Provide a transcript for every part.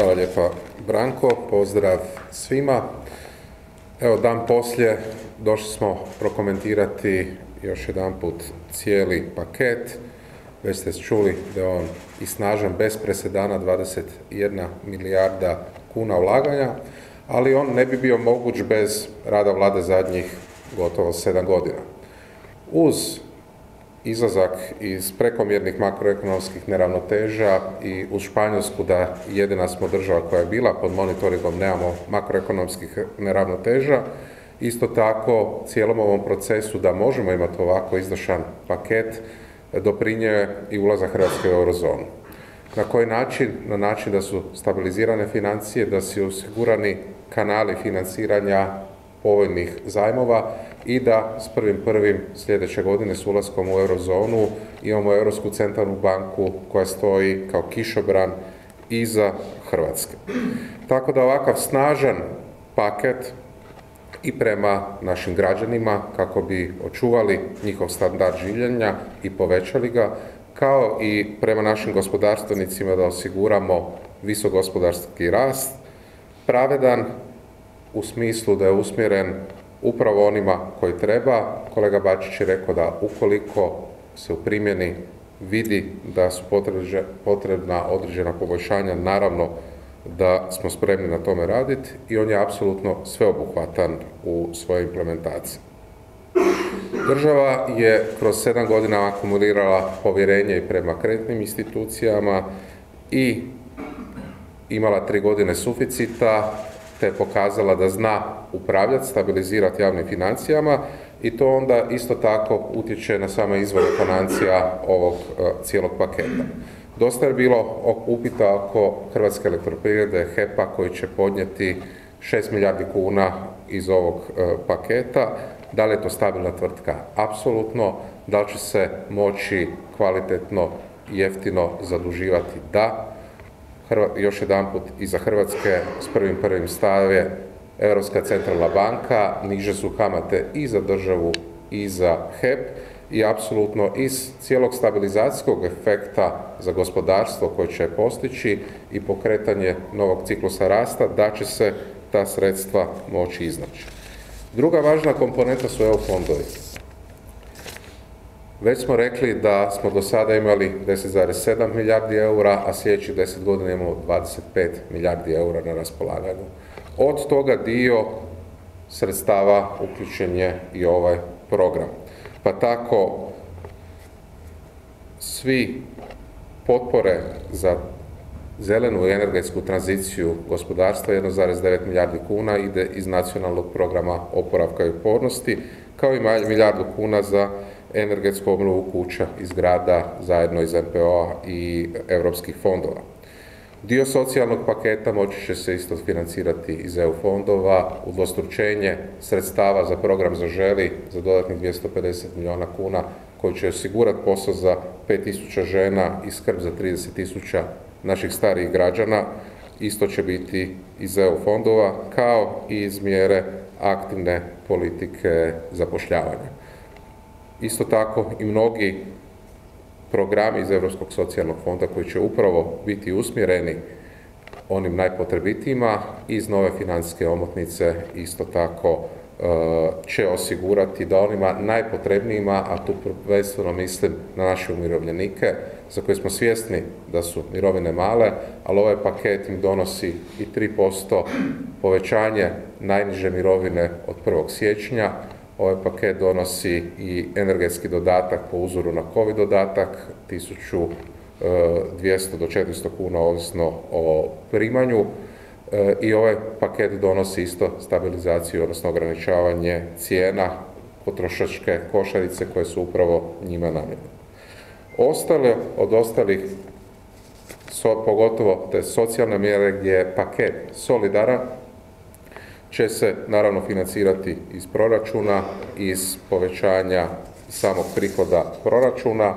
Hvala lijepa Branko, pozdrav svima. Evo dan poslije došli smo prokomentirati još jedan put cijeli paket. Već ste čuli da je on i snažan bez presedana 21 milijarda kuna ulaganja, ali on ne bi bio moguć bez rada vlade zadnjih gotovo 7 godina. Uz izlazak iz prekomjernih makroekonomskih neravnoteža i uz Španjolsku da jedina smo država koja je bila pod monitoringom, nemamo makroekonomskih neravnoteža, isto tako cijelom ovom procesu da možemo imati ovako izdašan paket doprinje i ulazak Hrvatske u eurozonu. Na koji način? Na način da su stabilizirane financije, da su osigurani kanali financiranja povoljnih zajmova i da s prvim prvim sljedeće godine s ulaskom u eurozonu imamo Europsku centralnu banku koja stoji kao kišobran iza Hrvatske. Tako da ovakav snažan paket i prema našim građanima kako bi očuvali njihov standard življenja i povećali ga, kao i prema našim gospodarstvenicima da osiguramo visok gospodarski rast, pravedan u smislu da je usmjeren upravo onima koji treba. Kolega Bačić je rekao da ukoliko se u primjeni vidi da su potrebna određena poboljšanja, naravno da smo spremni na tome raditi i on je apsolutno sveobuhvatan u svojoj implementaciji. Država je kroz sedam godina akumulirala povjerenje i prema kreditnim institucijama i imala tri godine suficita, te je pokazala da zna upravljati, stabilizirati javnim financijama i to onda isto tako utječe na same izvore financija ovog e, cijelog paketa. Dosta je bilo upita oko Hrvatske elektroprivrede HEP-a koji će podnijeti 6 milijardi kuna iz ovog e, paketa. Da li je to stabilna tvrtka? Apsolutno. Da li će se moći kvalitetno i jeftino zaduživati? Da. Još jedanput i za Hrvatske s prvim prvim stave Europska centralna banka, niže su kamate i za državu i za HEP i apsolutno iz cijelog stabilizacijskog efekta za gospodarstvo koje će postići i pokretanje novog ciklusa rasta, da će se ta sredstva moći iznaći. Druga važna komponenta su EU fondovi. Već smo rekli da smo do sada imali 10,7 milijardi eura, a sljedećih 10 godina imamo 25 milijardi eura na raspolaganju. Od toga dio sredstava uključen je i ovaj program. Pa tako svi potpore za zelenu i energetsku tranziciju gospodarstva 1,9 milijardi kuna ide iz nacionalnog programa oporavka i otpornosti, kao i milijardu kuna za energetsku obnovu kuća i zgrada zajedno iz MPO-a i europskih fondova. Dio socijalnog paketa moći će se isto financirati iz EU fondova, udvostručenje sredstava za program Zaželi za dodatnih 250 milijuna kuna koji će osigurati posao za 5000 žena i skrb za 30.000 naših starijih građana, isto će biti iz EU fondova, kao i iz mjere aktivne politike zapošljavanja. Isto tako i mnogi programi iz Europskog socijalnog fonda koji će upravo biti usmjereni onim najpotrebitijima iz nove financijske omotnice isto tako e, će osigurati da onima najpotrebnijima, a tu prvenstveno mislim na naše umirovljenike, za koje smo svjesni da su mirovine male, ali ovaj paket im donosi i 3% povećanje najniže mirovine od 1. siječnja, Ovaj paket donosi i energetski dodatak po uzoru na COVID dodatak, 1200 e, do 400 kuna ovisno o primanju e, i ovaj paket donosi isto stabilizaciju, odnosno ograničavanje cijena potrošačke košarice koje su upravo njima namjene. Ostale od ostalih, pogotovo te socijalne mjere gdje je paket solidaran, će se naravno financirati iz proračuna, iz povećanja samog prihoda proračuna,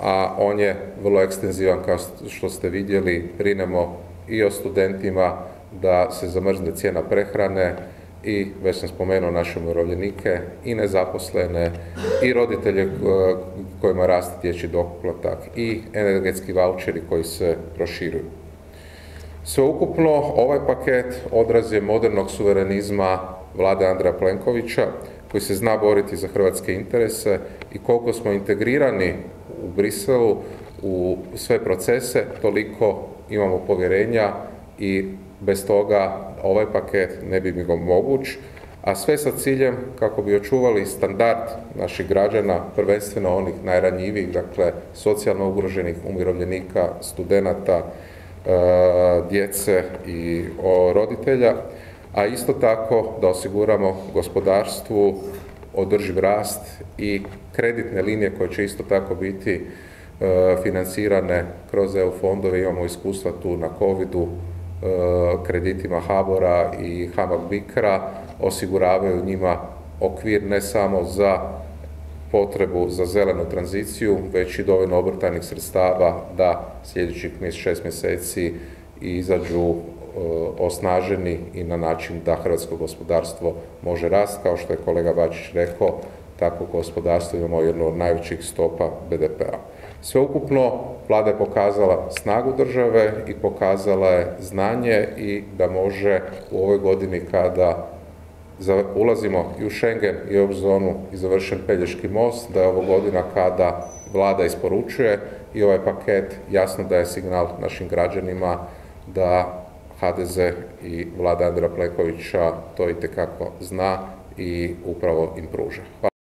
a on je vrlo ekstenzivan kao što ste vidjeli, brinemo i o studentima da se zamrzne cijena prehrane i već sam spomenuo naše umirovljenike i nezaposlene i roditelje kojima raste dječji doplatak i energetski voucheri koji se proširuju. Sveukupno, ovaj paket odraz je modernog suverenizma vlade Andreja Plenkovića, koji se zna boriti za hrvatske interese i koliko smo integrirani u Briselu u sve procese, toliko imamo povjerenja i bez toga ovaj paket ne bi bio moguć, a sve sa ciljem kako bi očuvali standard naših građana, prvenstveno onih najranjivijih, dakle socijalno ugroženih umirovljenika, studenata, djece i roditelja, a isto tako da osiguramo gospodarstvu održiv rast i kreditne linije koje će isto tako biti e, financirane kroz EU fondove, imamo iskustva tu na covidu, e, kreditima HABOR-a i HAMAG Bikra, osiguravaju njima okvir ne samo za potrebu za zelenu tranziciju, već i dovoljno obrtajnih sredstava da sljedećih šest mjeseci izađu E, osnaženi i na način da hrvatsko gospodarstvo može rast, kao što je kolega Bačić rekao, tako gospodarstvo imamo jednu od najvećih stopa BDP-a. Sveukupno, vlada je pokazala snagu države i pokazala je znanje i da može u ovoj godini kada ulazimo i u Schengen i u zonu i završen Pelješki most, da je ovo godina kada vlada isporučuje i ovaj paket jasno da je signal našim građanima da HDZ i vlada Andra Plekovića to i tekako zna i upravo im pruža. Hvala.